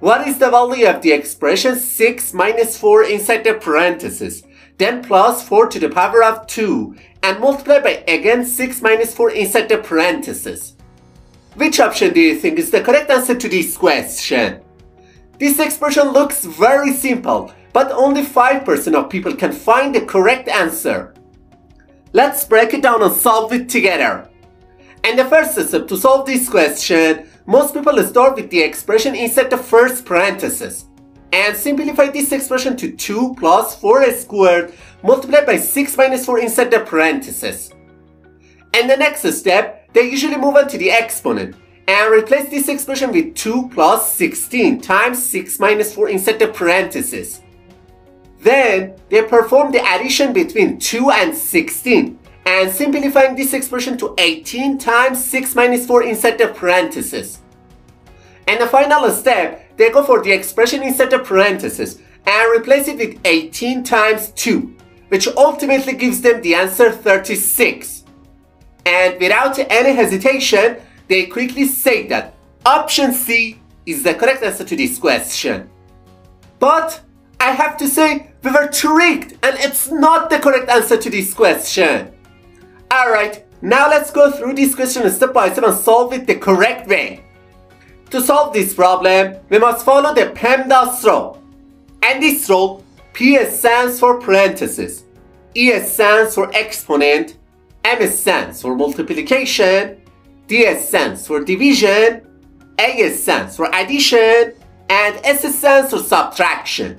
what is the value of the expression 6 minus 4 inside the parentheses, then plus 4 to the power of 2, and multiply by again 6 minus 4 inside the parentheses. Which option do you think is the correct answer to this question? This expression looks very simple, but only 5% of people can find the correct answer. Let's break it down and solve it together. And the first step to solve this question, most people start with the expression inside the first parenthesis and simplify this expression to 2 plus 4 squared multiplied by 6 minus 4 inside the parenthesis. And the next step, they usually move on to the exponent and replace this expression with 2 plus 16 times 6 minus 4 inside the parenthesis. Then they perform the addition between 2 and 16 and simplifying this expression to 18 times 6 minus 4 inside the parentheses. And the final step, they go for the expression inside the parentheses and replace it with 18 times 2, which ultimately gives them the answer 36. And without any hesitation, they quickly say that option C is the correct answer to this question. But I have to say, we were tricked and it's not the correct answer to this question. Alright, now let's go through this question step by step and solve it the correct way. To solve this problem, we must follow the PEMDAS rule. And this rule, P stands for parentheses, E stands for exponent, M stands for multiplication, D stands for division, A stands for addition, and S stands for subtraction.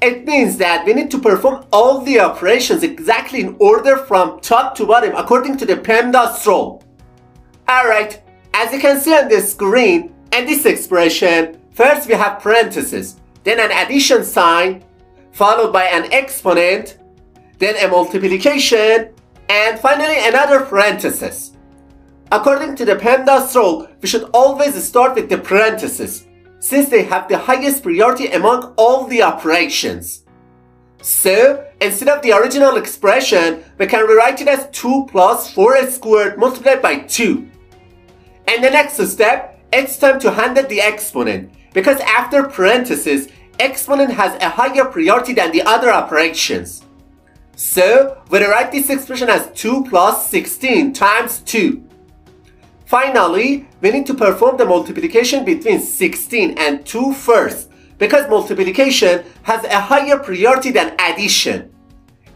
It means that we need to perform all the operations exactly in order from top to bottom according to the PEMDAS rule. Alright, as you can see on the screen, in this expression, first we have parentheses, then an addition sign, followed by an exponent, then a multiplication, and finally another parenthesis. According to the PEMDAS rule, we should always start with the parentheses since they have the highest priority among all the operations. So, instead of the original expression, we can rewrite it as 2 plus 4 squared multiplied by 2. And the next step, it's time to handle the exponent, because after parentheses, exponent has a higher priority than the other operations. So, we write this expression as 2 plus 16 times 2. Finally, we need to perform the multiplication between 16 and 2 first, because multiplication has a higher priority than addition.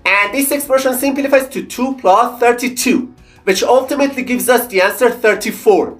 And this expression simplifies to 2 plus 32, which ultimately gives us the answer 34.